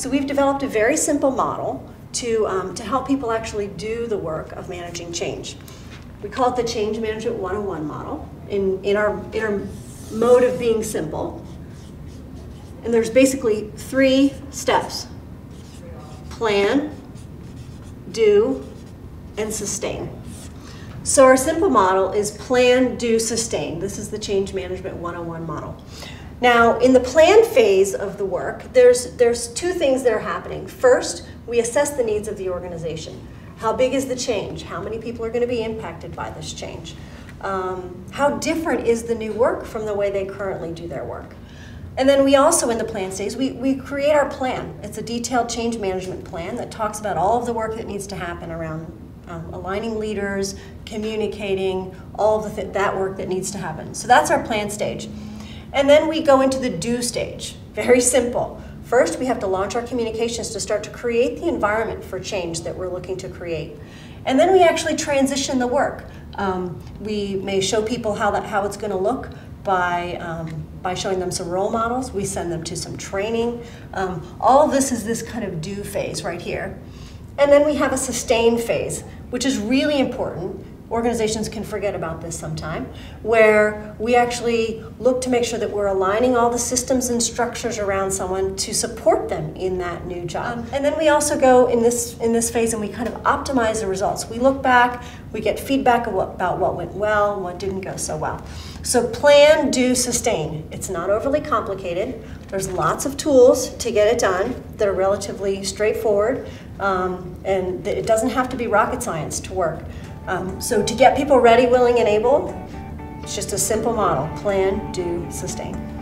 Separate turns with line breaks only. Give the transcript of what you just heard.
So we've developed a very simple model to, um, to help people actually do the work of managing change. We call it the Change Management 101 model in, in, our, in our mode of being simple. And there's basically three steps. Plan, do, and sustain. So our simple model is plan, do, sustain. This is the Change Management 101 model. Now, in the plan phase of the work, there's, there's two things that are happening. First, we assess the needs of the organization. How big is the change? How many people are going to be impacted by this change? Um, how different is the new work from the way they currently do their work? And then we also, in the plan stage, we, we create our plan. It's a detailed change management plan that talks about all of the work that needs to happen around um, aligning leaders, communicating, all of the th that work that needs to happen. So that's our plan stage. And then we go into the do stage. Very simple. First, we have to launch our communications to start to create the environment for change that we're looking to create. And then we actually transition the work. Um, we may show people how, that, how it's going to look by, um, by showing them some role models. We send them to some training. Um, all of this is this kind of do phase right here. And then we have a sustain phase, which is really important organizations can forget about this sometime, where we actually look to make sure that we're aligning all the systems and structures around someone to support them in that new job. Um, and then we also go in this in this phase and we kind of optimize the results. We look back, we get feedback about what went well what didn't go so well. So plan, do, sustain. It's not overly complicated. There's lots of tools to get it done that are relatively straightforward, um, and it doesn't have to be rocket science to work. Um, so to get people ready, willing, and able, it's just a simple model, plan, do, sustain.